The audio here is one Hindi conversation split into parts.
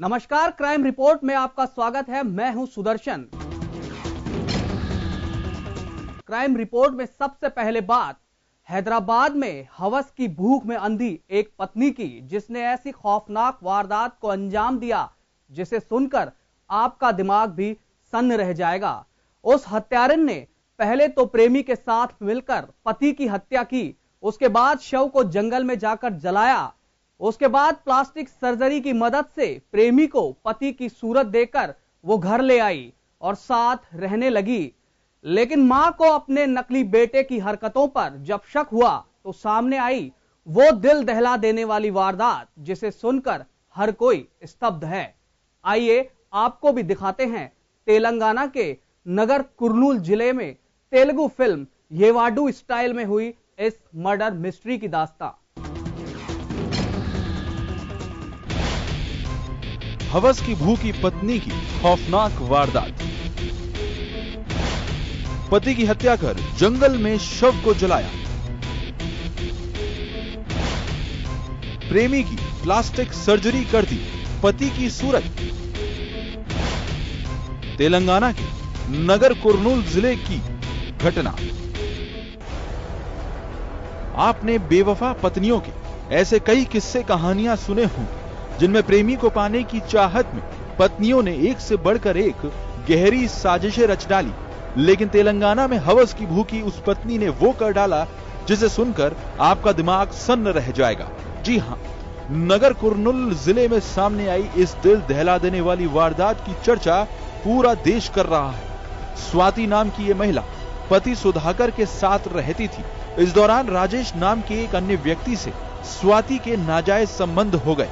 नमस्कार, क्राइम रिपोर्ट में आपका स्वागत है। मैं हूँ सुदर्शन। क्राइम रिपोर्ट में सबसे पहले बात, हैदराबाद में हवस की भूख में अंधी एक पत्नी की, जिसने ऐसी खौफनाक वारदात को अंजाम दिया, जिसे सुनकर आपका दिमाग भी सन्न रह जाएगा। उस हत्यारन ने पहले तो प्रेमी के साथ मिलकर पति की हत्या की, उसके बाद शव को जंगल में जाकर जलाया उसके बाद प्लास्टिक सर्जरी की मदद से प्रेमी को पति की सूरत देकर वो घर ले आई और साथ रहने लगी। लेकिन माँ को अपने नकली बेटे की हरकतों पर जब शक हुआ तो सामने आई वो दिल दहला देने वाली वारदात, जिसे सुनकर हर कोई स्तब्ध है। आइए आपको भी दिखाते हैं तेलंगाना के नगर कुरनूल ज़िले में तेलुगु फ़िल्म येवाडू स्टाइल में हुई इस मर्डर मिस्ट्री की दास्ता। हवस की भूखी पत्नी की खौफनाक वारदात। पति की हत्या कर जंगल में शव को जलाया। प्रेमी की प्लास्टिक सर्जरी कर दी पति की सूरत। तेलंगाना के नगर कुरनूल ज़िले की घटना। आपने बेवफा पत्नियों के ऐसे कई किस्से कहानियाँ सुने होंगे। जिनमें प्रेमी को पाने की चाहत में पत्नियों ने एक से बढ़कर एक गहरी साजिशें रच डाली। लेकिन तेलंगाना में हवस की भूखी उस पत्नी ने वो कर डाला, जिसे सुनकर आपका दिमाग सन्न रह जाएगा। जी हाँ नगर कुरनुल ज़िले में सामने आई इस दिल दहला देने वाली वारदात की चर्चा पूरा देश कर रहा है। स्वाति नाम की ये महिला पति सुधाकर के साथ रहती थी। इस दौरान राजेश नाम के एक अन्य व्यक्ति से स्वाति के नाजायज संबंध हो गए।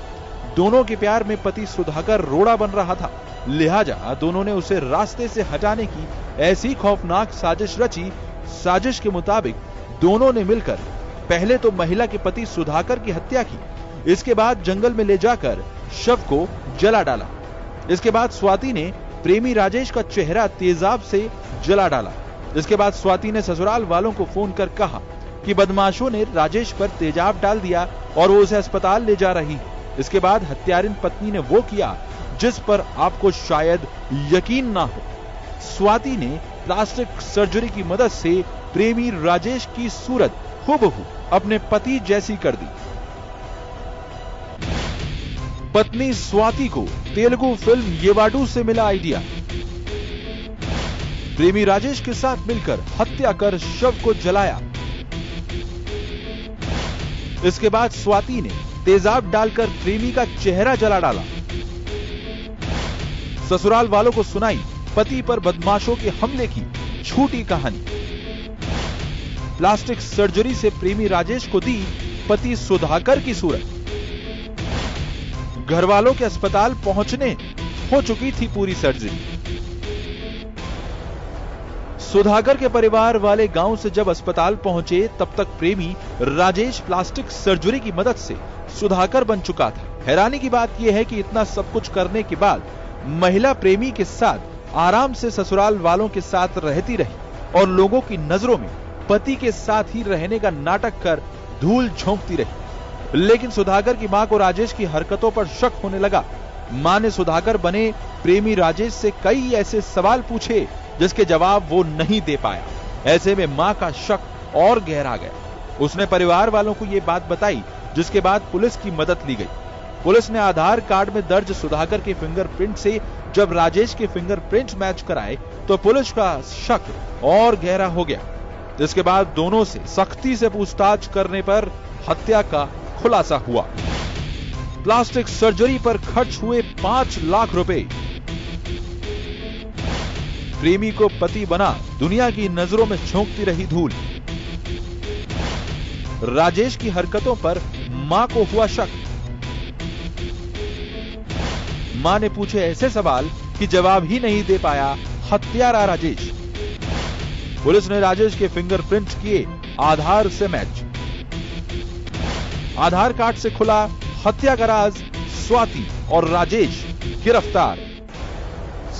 दोनों के प्यार में पति सुधाकर रोड़ा बन रहा था। लिहाजा दोनों ने उसे रास्ते से हटाने की ऐसी खौफनाक साजिश रची। साजिश के मुताबिक दोनों ने मिलकर पहले तो महिला के पति सुधाकर की हत्या की। इसके बाद जंगल में ले जाकर शव को जला डाला। इसके बाद स्वाति ने प्रेमी राजेश का चेहरा तेजाब से जला डाला। इसके बाद स्वाति ने ससुराल वालों को फ़ोन कर कहा कि बदमाशों ने राजेश पर तेजाब डाल दिया और वो उसे अस्पताल ले जा रही है। इसके बाद हत्यारिन पत्नी ने वो किया जिस पर आपको शायद यकीन ना हो। स्वाति ने प्लास्टिक सर्जरी की मदद से प्रेमी राजेश की सूरत हुबहू अपने पति जैसी कर दी। पत्नी स्वाति को तेलुगु फ़िल्म येवाडू से मिला आइडिया। प्रेमी राजेश के साथ मिलकर हत्या कर शव को जलाया। इसके बाद स्वाति ने तेजाब डालकर प्रेमी का चेहरा जला डाला। ससुराल वालों को सुनाई, पति पर बदमाशों के हमले की झूठी कहानी। प्लास्टिक सर्जरी से प्रेमी राजेश को दी पति सुधाकर की सूरत। घर वालों के अस्पताल पहुँचने हो चुकी थी पूरी सर्जरी। सुधाकर के परिवार वाले गाँव से जब अस्पताल पहुँचे, तब तक प्रेमी राजेश प्लास्टिक सर्जरी की मदद से सुधाकर बन चुका था। हैरानी की बात यह है कि इतना सब कुछ करने के बाद महिला प्रेमी के साथ आराम से ससुराल वालों के साथ रहती रही और लोगों की नज़रों में पति के साथ ही रहने का नाटक कर धूल झोंकती रही। लेकिन सुधाकर की माँ को राजेश की हरकतों पर शक होने लगा। माँ ने सुधाकर बने प्रेमी राजेश से कई ऐसे सवाल पूछे, जिसके जवाब वो नहीं दे पाया। ऐसे में माँ का शक और गहरा गया। उसने परिवार वालों को ये बात बताई, जिसके बाद पुलिस की मदद ली गई। पुलिस ने आधार कार्ड में दर्ज सुधाकर के फिंगरप्रिंट से जब राजेश के फिंगरप्रिंट मैच कराए तो पुलिस का शक और गहरा हो गया। जिसके बाद दोनों से सख्ती से पूछताछ करने पर हत्या का खुलासा हुआ। प्लास्टिक सर्जरी पर खर्च हुए पाँच लाख रुपए। प्रेमी को पति बना, दुनिया की नज़रों में झोंकती रही धूल। राजेश की हरकतों पर माँ को हुआ शक। माँ ने पूछे ऐसे सवाल कि जवाब ही नहीं दे पाया हत्यारा राजेश। पुलिस ने राजेश के फिंगरप्रिंट किए, आधार से मैच। आधार कार्ड से खुला हत्या का राज स्वाति और राजेश गिरफ़्तार।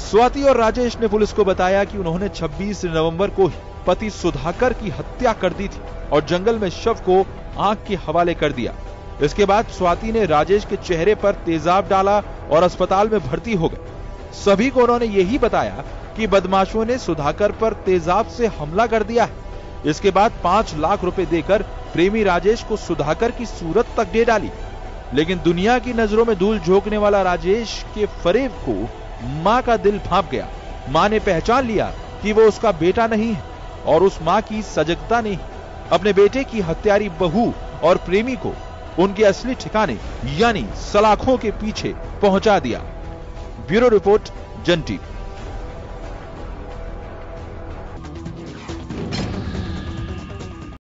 स्वाति और राजेश ने पुलिस को बताया कि उन्होंने 26 नवंबर को पति सुधाकर की हत्या कर दी थी और जंगल में शव को आग के हवाले कर दिया। इसके बाद स्वाति ने राजेश के चेहरे पर तेजाब डाला और अस्पताल में भर्ती हो गए। सभी को उन्होंने यही बताया कि बदमाशों ने सुधाकर पर तेजाब से हमला कर दिया है। इसके बाद पाँच लाख रुपए देकर प्रेमी राजेश को सुधाकर की सूरत तक दे डाली। लेकिन दुनिया की नज़रों में धूल झोंकने वाला राजेश के फरेब को माँ का दिल भाप गया। माँ ने पहचान लिया कि वो उसका बेटा नहीं है और उस माँ की सजगता नहीं। अपने बेटे की हत्यारी बहू और प्रेमी को उनके असली ठिकाने, यानी सलाखों के पीछे पहुँचा दिया। Bureau report, Jan TV.